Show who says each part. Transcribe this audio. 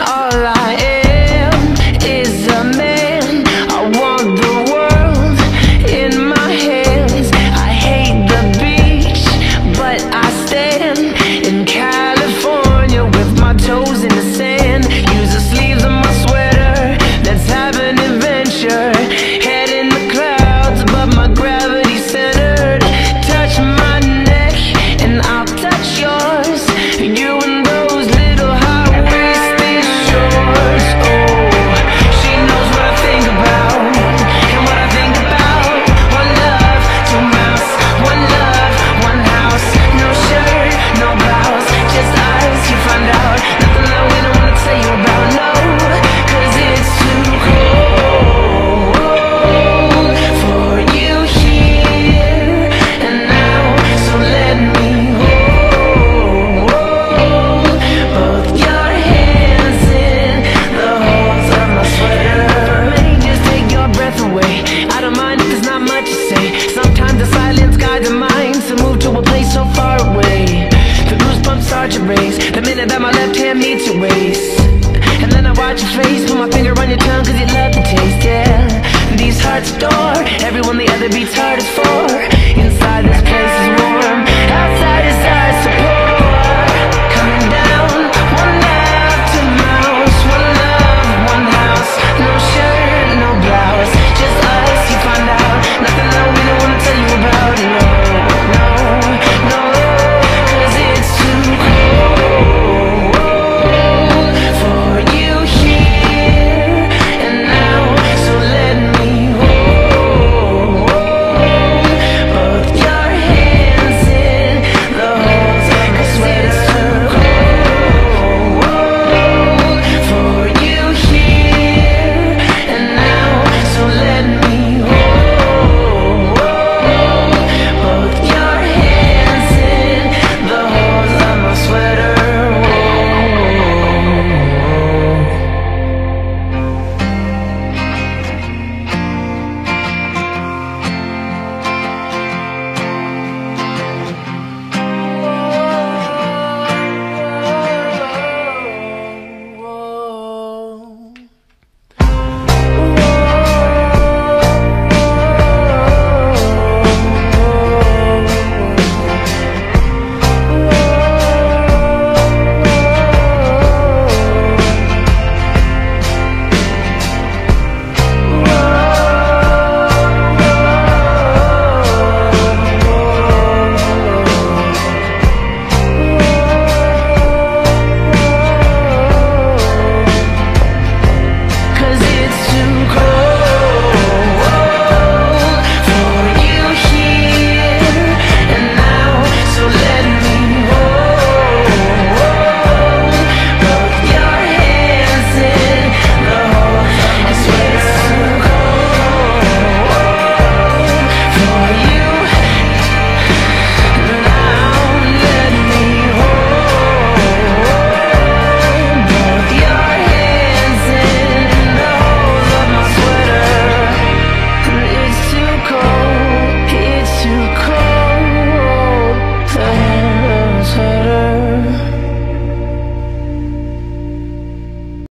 Speaker 1: all I that my left hand meets your waist And then I watch your face, put my finger on your tongue cause you love the taste, yeah. These hearts adore, everyone the other beats hardest for